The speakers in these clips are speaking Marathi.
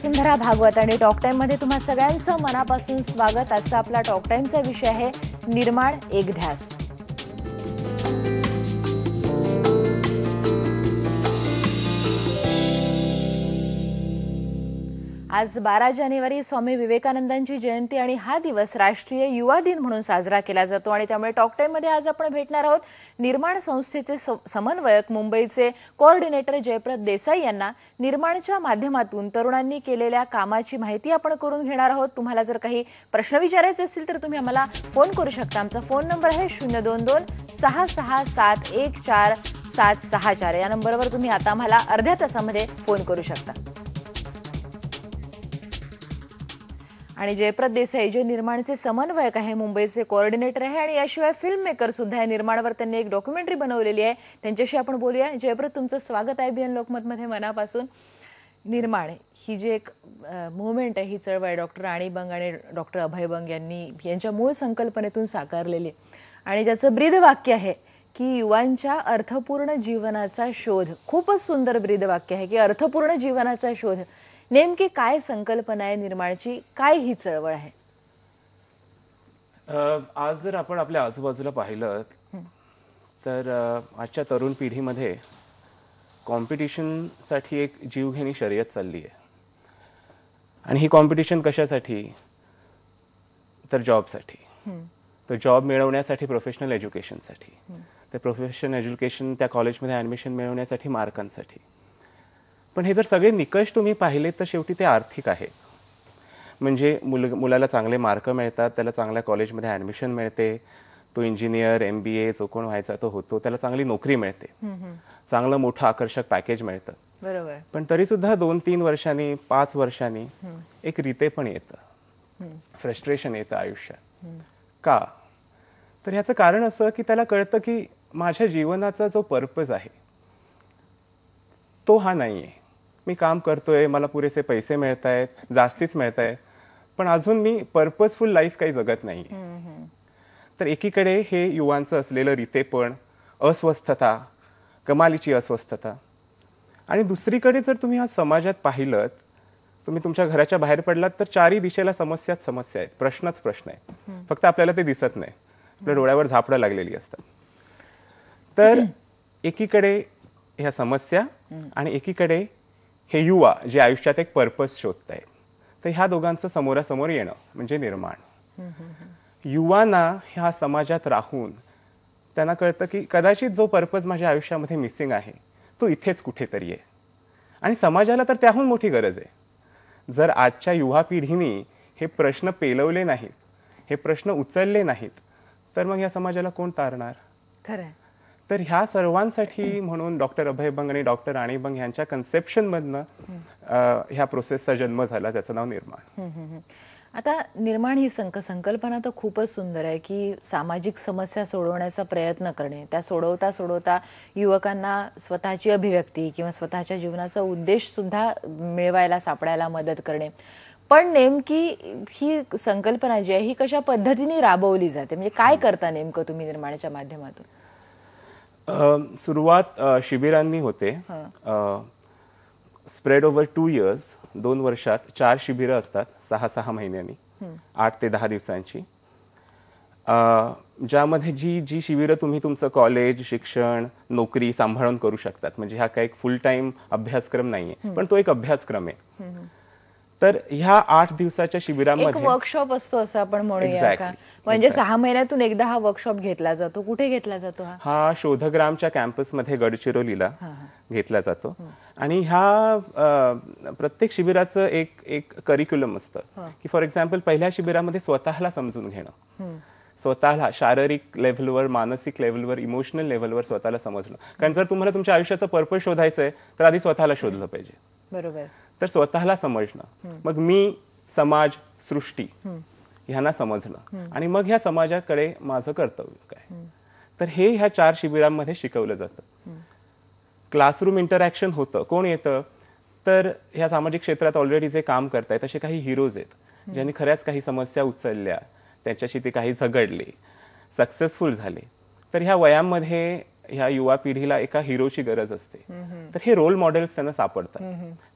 वसुंधरा भागवत आणि टॉक टाइममध्ये तुम्हा सगळ्यांचं मनापासून स्वागत. आजचा आपला टॉक टाइमचा विषय आहे निर्माण एक ध्यास. आज बारा जानेवारी स्वामी विवेकानंदांची जयंती आणि हा दिवस राष्ट्रीय युवा दिन म्हणून साजरा केला जातो आणि त्यामुळे टॉकटाईममध्ये आज आपण भेटणार आहोत निर्माण संस्थेचे समन्वयक मुंबईचे कोऑर्डिनेटर जयप्रद देसाई यांना. निर्माणच्या माध्यमातून तरुणांनी केलेल्या कामाची माहिती आपण करून घेणार आहोत. तुम्हाला जर काही प्रश्न विचारायचे असतील तर तुम्ही आम्हाला फोन करू शकता. आमचा फोन नंबर आहे शून्य दोन दोन सहा सहा सात एक चार सात सहा चार. या नंबरवर तुम्ही आता आम्हाला अर्ध्या तासामध्ये फोन करू शकता. आणि जयप्रद देसाई जे निर्माणचे समन्वयक आहे मुंबईचे कोऑर्डिनेटर आहे आणि याशिवाय फिल्म मेकर सुद्धा आहे. निर्माणावर त्यांनी एक डॉक्युमेंटरी बनवलेली आहे. त्यांच्याशी आपण बोलूया. जयप्रत तुमचं स्वागत आहे बीएन लोकमतमध्ये मनापासून. निर्माण ही जी एक मुवमेंट आहे ही चळवळ डॉक्टर राणी बंग आणि डॉक्टर अभय बंग यांनी यांच्या मूळ संकल्पनेतून साकारलेली आणि ज्याचं ब्रीद वाक्य आहे की युवांच्या अर्थपूर्ण जीवनाचा शोध. खूपच सुंदर ब्रीद वाक्य आहे की अर्थपूर्ण जीवनाचा शोध. नेमकी काय संकल्पना आहे निर्माणची? काय ही चळवळ आहे? आज जर आपण आपल्या आजूबाजूला पाहिलं तर आजच्या तरुण पिढीमध्ये कॉम्पिटिशनसाठी एक जीवघेणी शर्यत चालली आहे. आणि ही कॉम्पिटिशन कशासाठी? तर जॉबसाठी. तर जॉब मिळवण्यासाठी प्रोफेशनल एज्युकेशनसाठी ते प्रोफेशनल एज्युकेशन त्या कॉलेजमध्ये ॲडमिशन मिळवण्यासाठी मार्कांसाठी. पण हे जर सगळे निकष तुम्ही पाहिले तर शेवटी ते आर्थिक आहेत म्हणजे मुल मुलाला चांगले मार्क मिळतात त्याला चांगल्या कॉलेजमध्ये ॲडमिशन मिळते तो इंजिनियर एम बी ए जो कोण व्हायचा तो होतो त्याला चांगली नोकरी मिळते. चांगलं मोठं आकर्षक पॅकेज मिळतं. बरोबर. पण तरी सुद्धा दोन तीन वर्षांनी पाच वर्षांनी एक रिते पण येतं. फ्रस्ट्रेशन येतं आयुष्यात. का? तर ह्याचं कारण असं की त्याला कळतं की माझ्या जीवनाचा जो पर्पज आहे तो हा नाही आहे मी काम करतोय मला पुरेसे पैसे मिळत आहेत जास्तीच मिळत आहेत पण अजून मी पर्पजफुल लाईफ काही जगत नाही तर एकीकडे हे युवांचं असलेलं रितेपण अस्वस्थता कमालीची अस्वस्थता. आणि दुसरीकडे जर तुम्ही हा समाजात पाहिलं तुम्ही तुमच्या घराच्या बाहेर पडलात तर चारही दिशेला समस्याच समस्या आहेत प्रश्नच प्रश्न आहे फक्त आपल्याला ते दिसत नाही. आपल्या डोळ्यावर झापडं लागलेली असतात. तर एकीकडे ह्या समस्या आणि एकीकडे हे युवा जे आयुष्यात एक पर्पज शोधत आहेत तर ह्या दोघांचं समोरासमोर येणं म्हणजे निर्माण. युवांना ह्या समाजात राहून त्यांना कळतं की कदाचित जो पर्पज माझ्या आयुष्यामध्ये मिसिंग आहे तो इथेच कुठेतरी आहे. आणि समाजाला तर त्याहून मोठी गरज आहे. जर आजच्या युवा पिढीने हे प्रश्न पेलवले नाहीत हे प्रश्न उचलले नाहीत तर मग या समाजाला कोण तारणार? खरं तर ह्या सर्वांसाठी म्हणून डॉक्टर अभय बंग आणि डॉक्टर राणी बंग यांच्या कन्सेप्शनमधनं ह्या प्रोसेसचा जन्म झाला त्याचं नाव निर्माण. आता निर्माण ही संक संकल्पना तर खूपच सुंदर आहे की सामाजिक समस्या सोडवण्याचा प्रयत्न करणे. त्या सोडवता सोडवता युवकांना स्वतःची अभिव्यक्ती किंवा स्वतःच्या जीवनाचा उद्देश सुद्धा मिळवायला सापडायला मदत करणे. पण नेमकी ही संकल्पना जी आहे ही कशा पद्धतीने राबवली जाते? म्हणजे काय करता नेमकं तुम्ही निर्माणाच्या माध्यमातून? सुरुवात शिबिरांनी होते. स्प्रेड ओव्हर टू इयर्स दोन वर्षात चार शिबिरं असतात सहा सहा महिन्यांनी आठ ते दहा दिवसांची. ज्यामध्ये जी जी शिबिरं तुम्ही तुमचं कॉलेज शिक्षण नोकरी सांभाळून करू शकतात. म्हणजे हा काही फुल टाइम अभ्यासक्रम नाहीये. पण तो एक अभ्यासक्रम आहे. तर ह्या आठ दिवसाच्या एक शिबिरांमध्ये वर्कशॉप असतो असं आपण म्हणूया का. म्हणजे सहा महिन्यातून एकदा हा वर्कशॉप घेतला जातो. कुठे घेतला जातो हा? शोधग्रामच्या कॅम्पसमध्ये गडचिरोलीला घेतला जातो. आणि ह्या प्रत्येक शिबिराचं एक एक करिक्युलम असतं. की फॉर एक्झाम्पल पहिल्या शिबिरामध्ये स्वतःला समजून घेणं. स्वतःला शारीरिक लेव्हलवर मानसिक लेव्हलवर इमोशनल लेव्हलवर स्वतःला समजणं. कारण जर तुम्हाला तुमच्या आयुष्याचं पर्पज शोधायचं आहे तर आधी स्वतःला शोधलं पाहिजे. बरोबर. तर स्वतःला समजणं. मग मी समाज सृष्टी ह्यांना समजणं. आणि मग ह्या समाजाकडे माझं कर्तव्य काय? तर हे ह्या चार शिबिरांमध्ये शिकवलं जातं. क्लासरूम इंटरॅक्शन होतं. कोण येतं? तर ह्या सामाजिक क्षेत्रात ऑलरेडी जे काम करतायत असे काही हिरोज आहेत. ज्यांनी खऱ्याच काही समस्या उचलल्या. त्याच्याशी ते काही झगडले. सक्सेसफुल झाले. तर ह्या वयामध्ये ह्या युवा पिढीला एका हिरोची गरज असते. तर हे रोल मॉडेल्स त्यांना सापडतात.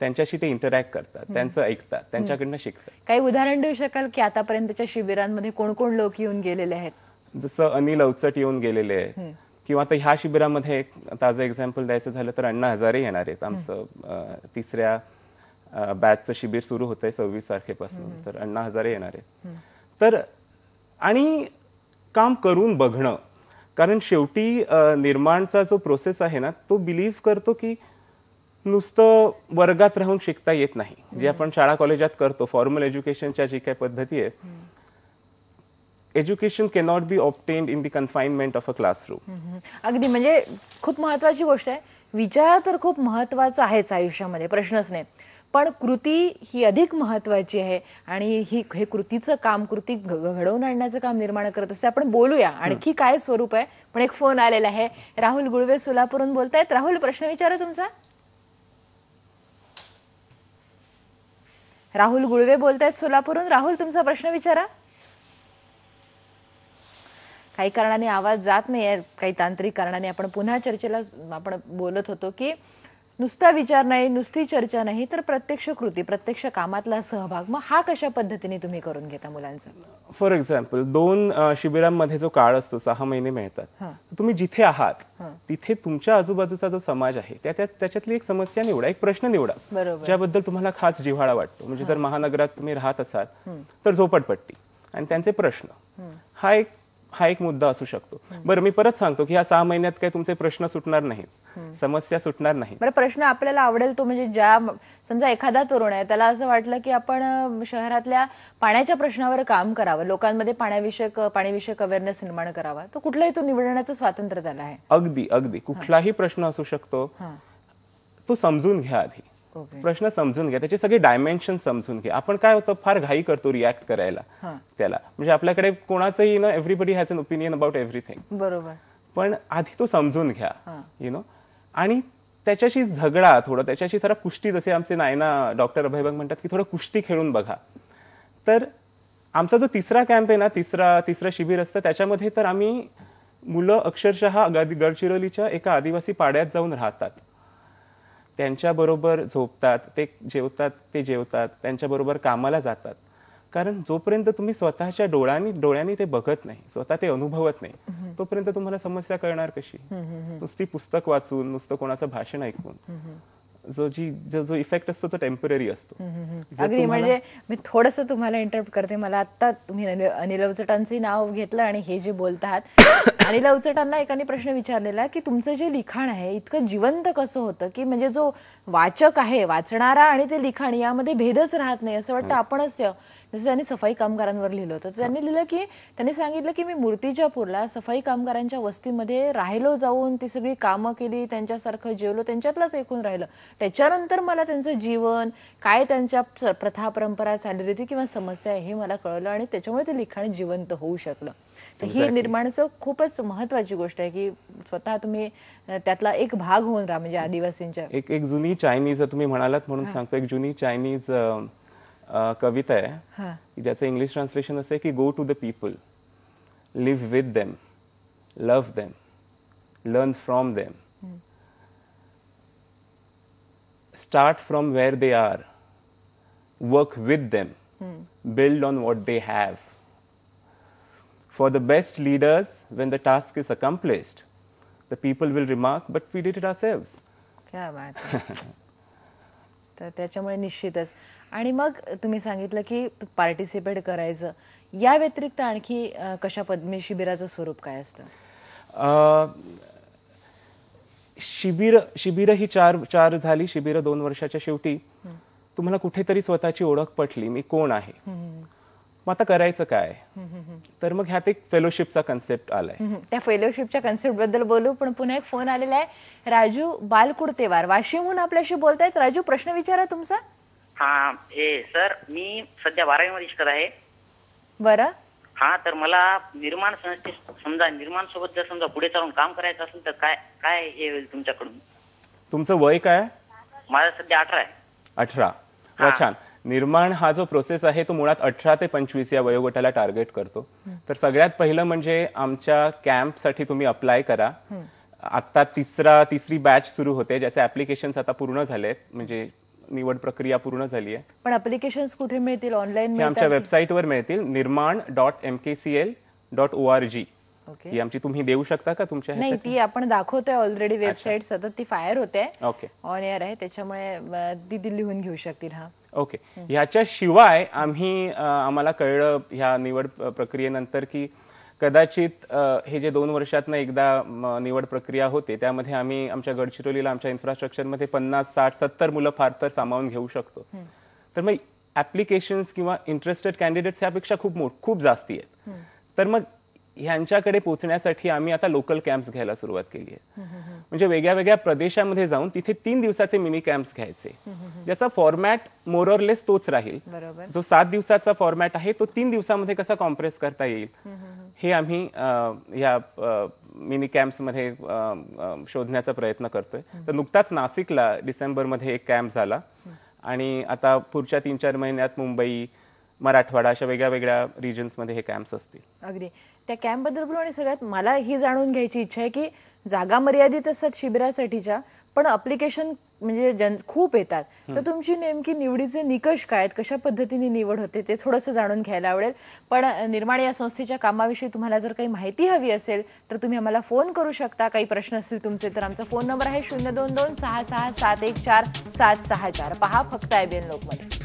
त्यांच्याशी ते इंटरॅक्ट करतात. त्यांचं ऐकतात. त्यांच्याकडनं शिकतात. काही उदाहरण देऊ शकाल की आतापर्यंतच्या शिबिरांमध्ये कोण कोण लोक येऊन गेलेले आहेत? जसं अनिल अवचट येऊन गेलेले आहेत. किंवा आता ह्या शिबिरामध्ये एक ताजं एक्झाम्पल द्यायचं झालं तर अण्णा हजारे येणार आहेत. आमचं तिसऱ्या बॅचचं शिबिर सुरू होतंय सव्वीस तारखेपासून. तर अण्णा हजारे येणार आहेत. तर आणि काम करून बघणं कारण शेवटी निर्माणचा जो प्रोसेस आहे ना तो बिलीव्ह करतो की नुसतं वर्गात राहून शिकता येत नाही. जे आपण शाळा कॉलेजात करतो फॉर्मल एज्युकेशनच्या जी काही पद्धती आहेत education cannot be obtained in the confinement of a classroom. अगदी म्हणजे खूप महत्वाची गोष्ट आहे. विचार तर खूप महत्त्वाचा आहेच आयुष्यामध्ये प्रश्नच नाही. पण कृती ही अधिक महत्वाची आहे. आणि ही हे कृतीचं काम कृती घडवून आणण्याचं काम निर्माण करत असते. आपण बोलूया. आणखी काय स्वरूप आहे? पण एक फोन आलेला आहे. राहुल गुळवे सोलापूरहून बोलतायत. राहुल प्रश्न विचारा तुमचा. राहुल गुळवे बोलतायत सोलापूरहून. राहुल तुमचा प्रश्न विचारा. काही कारणाने आवाज जात नाही आहे काही तांत्रिक कारणाने आपण पुन्हा चर्चेला आपण बोलत होतो की नुसता विचार नाही नुसती चर्चा नाही तर प्रत्यक्ष कृती प्रत्यक्ष कामातला सहभाग मग हा कशा पद्धतीने तुम्ही करून घेता मुलांचा? फॉर एक्झाम्पल दोन शिबिरांमध्ये जो काळ असतो सहा महिने मिळतात. तुम्ही जिथे आहात तिथे तुमच्या आजूबाजूचा जो समाज आहे त्या त्या- त्याच्यातली एक समस्या निवडा एक प्रश्न निवडा. ज्याबद्दल तुम्हाला खास जिव्हाळा वाटतो. म्हणजे जर महानगरात तुम्ही राहत असाल तर झोपडपट्टी आणि त्यांचे प्रश्न. हा. एक हा एक मुद्दा असू शकतो. बरं मी परत सांगतो की ह्या सहा महिन्यात काही तुमचे प्रश्न सुटणार नाहीत. समस्या सुटणार नाही. बरं प्रश्न आपल्याला आवडेल तो म्हणजे ज्या समजा एखादा तरुण आहे त्याला असं वाटलं की आपण शहरातल्या पाण्याच्या प्रश्नावर काम करावं लोकांमध्ये पाण्याविषयक पाणीविषयक अवेअरनेस निर्माण करावा तो कुठलाही तो निवडण्याचं स्वातंत्र्य त्याला आहे. अगदी अगदी. कुठलाही प्रश्न असू शकतो तो समजून घ्या आधी. प्रश्न समजून घ्या. त्याचे सगळे डायमेन्शन समजून घ्या. आपण काय होतं फार घाई करतो रिॲक्ट करायला. त्याला. म्हणजे आपल्याकडे कोणाचंही ना everybody has an opinion about everything बरोबर. पण आधी तो समजून घ्या. यु नो आणि त्याच्याशी झगडा थोडं त्याच्याशी जरा कुस्ती जसे आमचे नायना डॉक्टर अभयभाग म्हणतात की थोडं कुस्ती खेळून बघा. तर आमचा जो तिसरा कॅम्प आहे ना तिसरा तिसरं शिबिर असतं त्याच्यामध्ये तर आम्ही मुलं अक्षरशः गडचिरोलीच्या एका आदिवासी पाड्यात जाऊन राहतात. त्यांच्याबरोबर झोपतात ते जेवतात ते जेवतात त्यांच्याबरोबर कामाला जातात. कारण जोपर्यंत तुम्ही स्वतःच्या डोळ्यांनी डोळ्यांनी ते बघत नाही स्वतः ते अनुभवत नाही तोपर्यंत तुम्हाला समस्या कळणार कशी? नुसती पुस्तक वाचून नुसतं कोणाचं भाषण ऐकून. जो जी जो जो इफेक्ट असतो तो टेंपररी असतो. अगदी म्हणजे मी थोडस तुम्हाला इंटरप्ट करते. मला आता तुम्ही अनिल अवचटांचे नाव घेतलं आणि हे जे बोलतात. अनिल अवचटांना एकाने प्रश्न विचारलेला की तुमचं जे लिखाण आहे इतकं जिवंत कसं होतं? की म्हणजे जो वाचक आहे वाचणारा आणि ते लिखाण यामध्ये भेदच राहत नाही असं वाटतं आपणच ते जसं त्यांनी सफाई कामगारांवर लिहिलं होतं तर त्यांनी लिहिलं की त्यांनी सांगितलं की मी मूर्तिजापूरला सफाई कामगारांच्या वस्तीमध्ये राहिलो जाऊन ती सगळी कामं केली त्यांच्यासारखं जेवलो त्यांच्यातलंच ऐकून राहिलं. त्याच्यानंतर मला त्यांचं जीवन काय त्यांच्या प्रथा परंपरा चालीरीती किंवा समस्या आहे हे मला कळलं आणि त्याच्यामुळे ते लिखाण जिवंत होऊ शकलं. तर ही निर्माणचं खूपच महत्वाची गोष्ट आहे की स्वतः तुम्ही त्यातला एक भाग होऊन राहा म्हणजे आदिवासींच्या. एक एक जुनी चायनीज तुम्ही म्हणालात म्हणून सांगतो एक जुनी चायनीज कविता आहे हा की ज्याचं इंग्लिश ट्रान्सलेशन असं आहे की go to the people live with them love them learn from them start from where they are work with them build on what they have. For the best leaders, when the task is accomplished, the people will remark, but we did it ourselves. तर त्याच्यामुळे निश्चितच. आणि मग तुम्ही सांगितलं की पार्टिसिपेट करायचं. या व्यतिरिक्त आणखी कशा पद्मी शिबिराचं स्वरूप काय असतं? शिबिर शिबिर ही चार चार झाली. शिबिर दोन वर्षाच्या शेवटी. तुम्हाला कुठेतरी स्वतःची ओळख पटली. मी कोण आहे? मग आता करायचं काय? तर मग ह्यात एक फेलोशिपचा कन्सेप्ट आलाय. त्या फेलोशिपच्या कन्सेप्टबद्दल बोलू पण पुन्हा एक फोन आलेला आहे. राजू बालकुडतेवार वाशिमहून आपल्याशी बोलतायत. राजू प्रश्न विचारा तुमचा. हा हे सर मी सध्या बारावीमध्ये शिकत आहे. बरं. हा तर मला निर्माण संस्थे समजा निर्माण सोबत जर समजा पुढे चालून काम करायचं असेल तर काय काय हे होईल तुमच्याकडून? तुमचं वय काय? माझं सध्या अठरा आहे. अठरा. वा. छान. निर्माण हा जो प्रोसेस आहे तो मुळात अठरा ते पंचवीस या वयोगटाला टार्गेट करतो. तर सगळ्यात पहिलं म्हणजे आमच्या कॅम्पसाठी तुम्ही अप्लाय करा. आत्ता तिसरा तिसरी बॅच सुरू होते ज्याचे ऍप्लिकेशन्स आता पूर्ण झाले म्हणजे निवड प्रक्रिया पूर्ण झाली आहे पण अप्लिकेशन कुठे मिळतील? ऑनलाईन आमच्या वेबसाईटवर मिळतील. Nirman dot M K C L dot O R G ही आमची तुम्ही देऊ शकता का तुमच्या नाही ती आपण दाखवतोय ऑलरेडी वेबसाईट सतत. ती फायर होते. ओके ऑन एअर आहे. त्याच्यामुळे ती ती लिहून घेऊ शकतील हा. ओके ह्याच्याशिवाय आम्ही आम्हाला कळलं ह्या निवड प्रक्रियेनंतर की कदाचित हे जे दोन वर्षातनं एकदा निवड प्रक्रिया होते त्यामध्ये आम्ही आमच्या गडचिरोलीला आमच्या इन्फ्रास्ट्रक्चरमध्ये पन्नास साठ सत्तर मुलं फार तर सामावून घेऊ शकतो. तर मग ऍप्लिकेशन्स किंवा इंटरेस्टेड कॅन्डिडेट्स यापेक्षा खूप मोठ खूप जास्ती आहेत. तर मग ह्यांच्याकडे पोहोचण्यासाठी आम्ही आता लोकल कॅम्प्स घ्यायला सुरुवात केली आहे. म्हणजे वेगळ्या वेगळ्या प्रदेशामध्ये जाऊन तिथे तीन दिवसाचे मिनी कॅम्प्स घ्यायचे. ज्याचा फॉर्मॅट मोरॉरलेस तोच राहील. जो सात दिवसाचा फॉर्मॅट आहे तो तीन दिवसामध्ये कसा कॉम्प्रेस करता येईल? हे आम्ही या मिनी कॅम्प्समध्ये अ, अ, शोधण्याचा प्रयत्न करतोय. तर नुकताच नाशिकला डिसेंबरमध्ये एक कॅम्प झाला. आणि आता पुढच्या तीन चार महिन्यात मुंबई मराठवाडा अशा वेगळ्या वेगळ्या रिजन्समध्ये हे कॅम्प्स असतील. अगदी. त्या कॅम्पबद्दल बोलू आणि सगळ्यात मला ही जाणून घ्यायची इच्छा आहे की जागा मर्यादित असतात शिबिरासाठीच्या पण अप्लिकेशन म्हणजे जन खूप येतात. तर तुमची नेमकी निवडीचे निकष काय आहेत? कशा पद्धतीने निवड होते? ते थोडंसं जाणून घ्यायला आवडेल. पण निर्माण या संस्थेच्या कामाविषयी तुम्हाला जर काही माहिती हवी असेल तर तुम्ही आम्हाला फोन करू शकता. काही प्रश्न असतील तुमचे तर आमचा फोन नंबर आहे शून्य दोन दोन सहा सहा सात एक चार सात सहा चार. पहा फक्त आय बी एन लोकमध्ये